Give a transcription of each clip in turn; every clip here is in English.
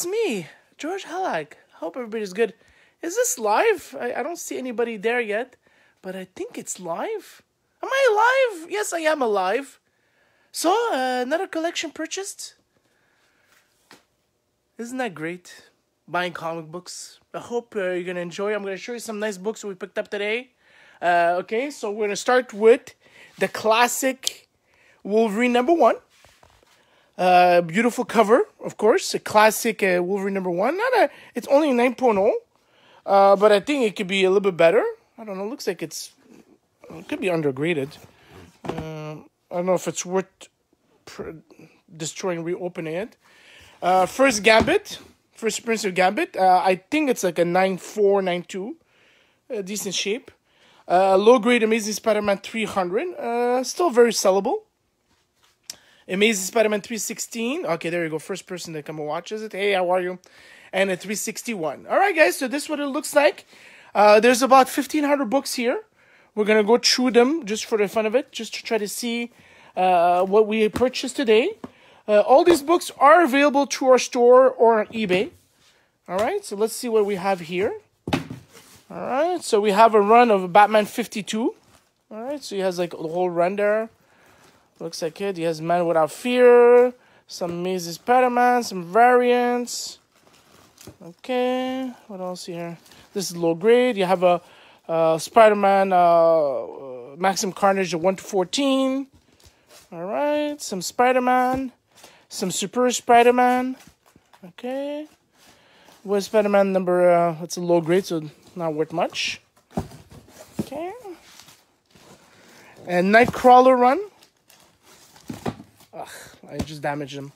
it's me, George Hallak. Hope everybody's good. Is this live? I, I don't see anybody there yet, but I think it's live. Am I alive? Yes, I am alive. So, uh, another collection purchased. Isn't that great? Buying comic books. I hope uh, you're gonna enjoy. I'm gonna show you some nice books we picked up today. Uh, okay, so we're gonna start with the classic Wolverine number one. Uh, beautiful cover, of course. A classic uh, Wolverine number one. Not a. It's only a 9.0, uh, but I think it could be a little bit better. I don't know. Looks like it's. It could be undergraded. Uh, I don't know if it's worth destroying, reopening it. Uh, first Gambit, first Prince of Gambit. Uh, I think it's like a 9.4, 9.2. Uh, decent shape. Uh, low grade Amazing Spider Man 300. Uh, still very sellable. Amazing Spider-Man 316. Okay, there you go. First person that come and watches it. Hey, how are you? And a 361. All right, guys. So this is what it looks like. Uh, there's about 1,500 books here. We're gonna go through them just for the fun of it, just to try to see uh, what we purchased today. Uh, all these books are available through our store or on eBay. All right. So let's see what we have here. All right. So we have a run of Batman 52. All right. So he has like the whole run there. Looks like it. He has Man Without Fear, some Amazing Spider-Man, some variants. Okay, what else here? This is low grade. You have a uh, Spider-Man uh, Maximum Carnage of 1 to 14. All right, some Spider-Man, some Super Spider-Man. Okay. What Spider-Man number? Uh, it's a low grade, so not worth much. Okay. And Nightcrawler run. Ugh, I just damaged him.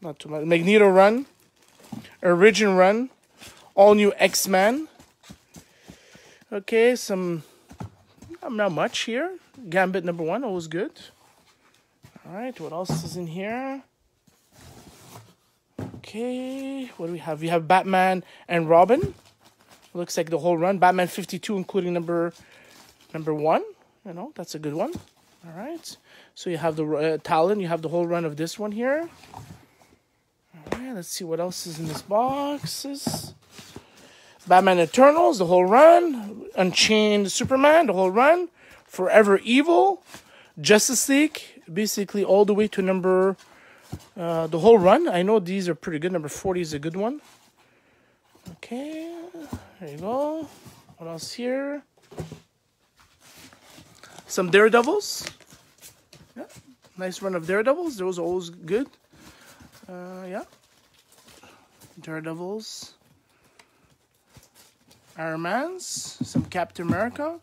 Not too much. Magneto run. Origin run. All new X Men. Okay, some. Not much here. Gambit number one, always good. Alright, what else is in here? Okay, what do we have? We have Batman and Robin. Looks like the whole run. Batman 52, including number number one. You know, that's a good one. All right. So you have the uh, Talon. You have the whole run of this one here. All right. Let's see what else is in this boxes. Batman Eternals, the whole run. Unchained Superman, the whole run. Forever Evil. Justice League, basically all the way to number, uh, the whole run. I know these are pretty good. Number 40 is a good one. Okay. There you go. What else here? Some Daredevils. Yeah, nice run of Daredevils. Those are always good. Uh, yeah. Daredevils. Iron Man's. Some Captain America.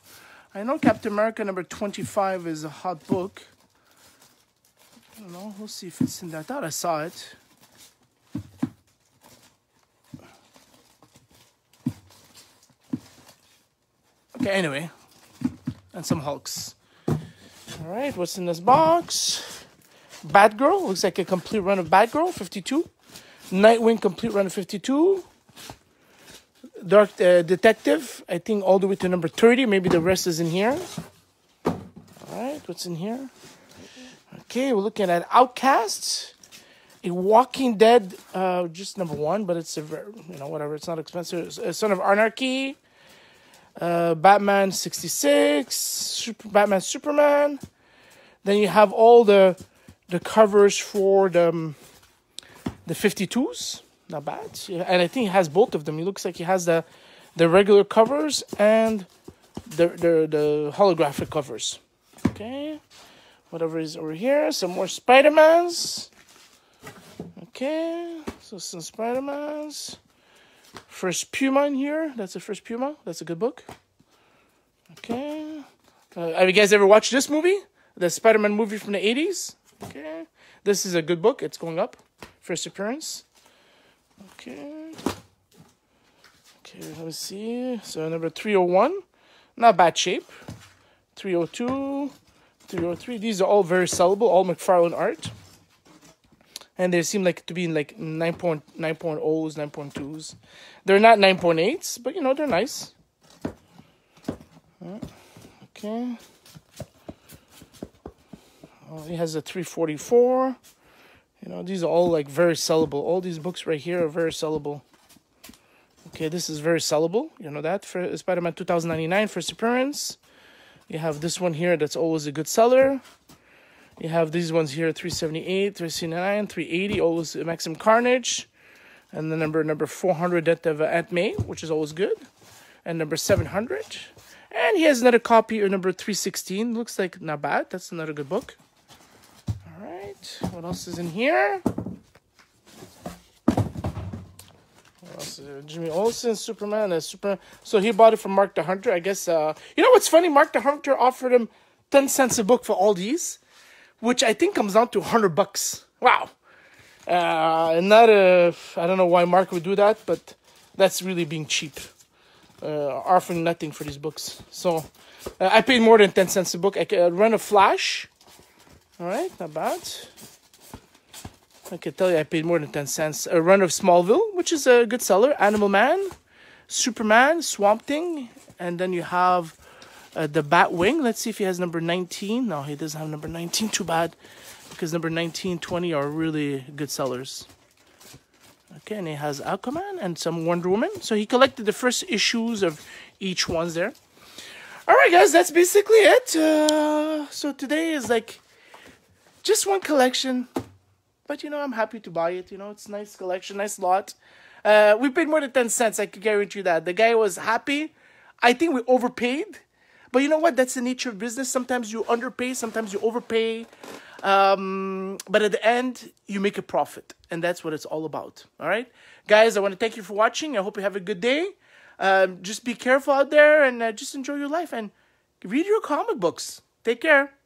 I know Captain America number 25 is a hot book. I don't know. We'll see if it's in there. I thought I saw it. Okay, anyway. And some Hulks. All right, what's in this box? Batgirl looks like a complete run of Batgirl, 52. Nightwing complete run of 52. Dark uh, Detective, I think all the way to number 30. Maybe the rest is in here. All right, what's in here? Okay, we're looking at Outcasts. A Walking Dead, uh, just number one, but it's a you know, whatever, it's not expensive. A Son of Anarchy. Uh, Batman 66, Super, Batman Superman. Then you have all the the covers for the um, the 52s. Not bad. And I think he has both of them. He looks like he has the the regular covers and the the, the holographic covers. Okay. Whatever is over here. Some more Spider-Mans. Okay. So some Spider-Mans. First Puma in here. That's the first Puma. That's a good book. Okay. Uh, have you guys ever watched this movie? The Spider Man movie from the 80s? Okay. This is a good book. It's going up. First appearance. Okay. Okay, let me see. So number 301. Not bad shape. 302. 303. These are all very sellable. All McFarlane art and they seem like to be in like 9.9.0s, 9.2s. They're not 9.8s, but you know, they're nice. Okay. Oh, he has a 344. You know, these are all like very sellable. All these books right here are very sellable. Okay, this is very sellable. You know that for Spider-Man 2099 first appearance. You have this one here that's always a good seller. You have these ones here 378, 379, 380, always Maximum Carnage. And the number number 400 Death of May, which is always good. And number 700. And he has another copy of number 316. Looks like not bad. That's another good book. All right. What else is in here? Jimmy Olsen, Superman, and Superman. So he bought it from Mark the Hunter. I guess. Uh, you know what's funny? Mark the Hunter offered him ten cents a book for all these, which I think comes down to hundred bucks. Wow. Uh, not a. I don't know why Mark would do that, but that's really being cheap. Uh, offering nothing for these books. So uh, I paid more than ten cents a book. I could run a Flash. All right, not bad. I can tell you I paid more than 10 cents. A run of Smallville, which is a good seller. Animal Man, Superman, Swamp Thing, and then you have uh, the Batwing. Let's see if he has number 19. No, he doesn't have number 19. Too bad, because number 19, 20 are really good sellers. Okay, and he has Aquaman and some Wonder Woman. So he collected the first issues of each one's there. All right, guys, that's basically it. Uh, so today is like just one collection but you know, I'm happy to buy it. You know, it's nice collection, nice lot. Uh, we paid more than ten cents. I can guarantee you that. The guy was happy. I think we overpaid, but you know what? That's the nature of business. Sometimes you underpay, sometimes you overpay. Um, but at the end, you make a profit, and that's what it's all about. All right, guys. I want to thank you for watching. I hope you have a good day. Um, just be careful out there, and uh, just enjoy your life and read your comic books. Take care.